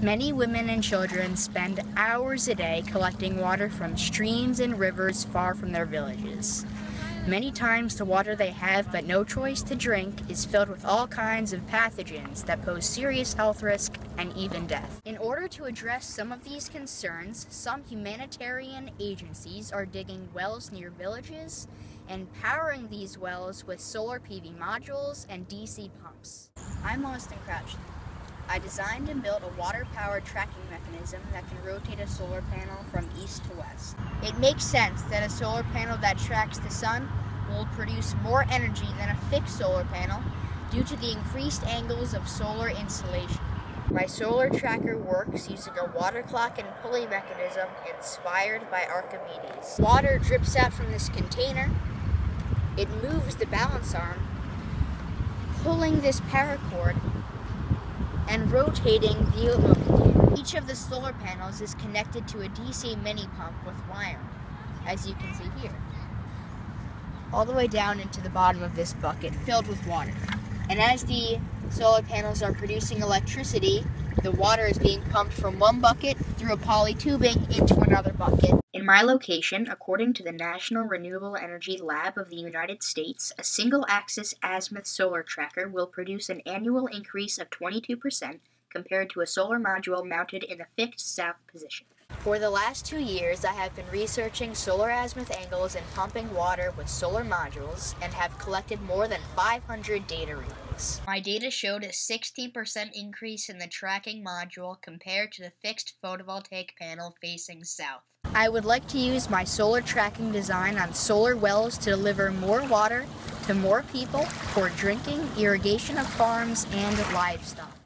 Many women and children spend hours a day collecting water from streams and rivers far from their villages. Many times the water they have but no choice to drink is filled with all kinds of pathogens that pose serious health risk and even death. In order to address some of these concerns, some humanitarian agencies are digging wells near villages and powering these wells with solar PV modules and DC pumps. I'm Austin Crouchley. I designed and built a water-powered tracking mechanism that can rotate a solar panel from east to west. It makes sense that a solar panel that tracks the sun will produce more energy than a fixed solar panel due to the increased angles of solar insolation. My solar tracker works using a water clock and pulley mechanism inspired by Archimedes. Water drips out from this container. It moves the balance arm, pulling this paracord and rotating the. Each of the solar panels is connected to a DC mini pump with wire, as you can see here. All the way down into the bottom of this bucket filled with water. And as the solar panels are producing electricity, the water is being pumped from one bucket through a poly tubing into another bucket. In my location, according to the National Renewable Energy Lab of the United States, a single axis azimuth solar tracker will produce an annual increase of 22% compared to a solar module mounted in a fixed south position. For the last two years, I have been researching solar azimuth angles and pumping water with solar modules and have collected more than 500 data readings. My data showed a 60% increase in the tracking module compared to the fixed photovoltaic panel facing south. I would like to use my solar tracking design on solar wells to deliver more water to more people for drinking, irrigation of farms, and livestock.